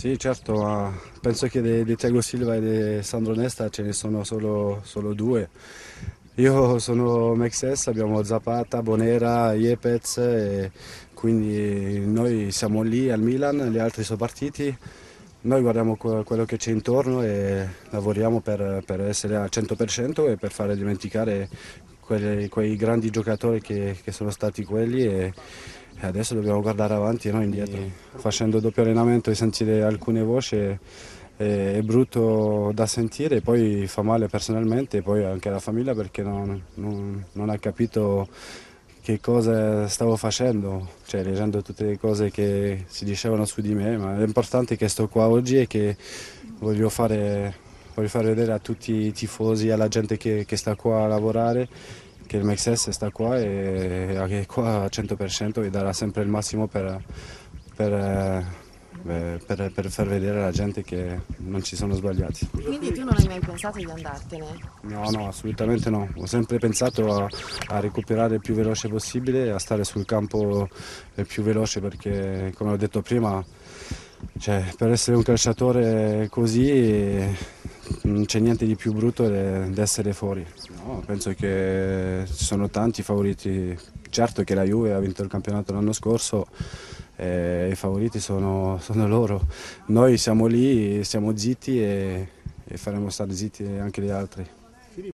Sì, certo, ma penso che di, di Tiago Silva e di Sandro Nesta ce ne sono solo, solo due. Io sono Mexes, abbiamo Zapata, Bonera, Iepez e quindi noi siamo lì al Milan, gli altri sono partiti. Noi guardiamo quello che c'è intorno e lavoriamo per, per, essere al 100% e per fare dimenticare quelli, quei grandi giocatori che, che sono stati quelli e, e adesso dobbiamo guardare avanti e noi indietro. Facendo doppio allenamento e sentire alcune voci è brutto da sentire, e poi fa male personalmente e poi anche alla famiglia perché non, non, non ha capito che cosa stavo facendo, cioè leggendo tutte le cose che si dicevano su di me, ma l'importante è che sto qua oggi e che voglio fare, voglio far vedere a tutti i tifosi, alla gente che, che sta qua a lavorare che il Mexes sta qua e è qua al 100% e darà sempre il massimo per, per, per, per, far vedere alla gente che non ci sono sbagliati. Quindi tu non hai mai pensato di andartene? No, no, assolutamente no. Ho sempre pensato a, a recuperare il più veloce possibile e a stare sul campo il più veloce perché, come ho detto prima, cioè, per essere un calciatore così non c'è niente di più brutto di essere fuori. No, penso che ci sono tanti favoriti. Certo che la Juve ha vinto il campionato l'anno scorso, eh, i favoriti sono, sono, loro. Noi siamo lì, siamo zitti e, e faremo stare zitti anche gli altri.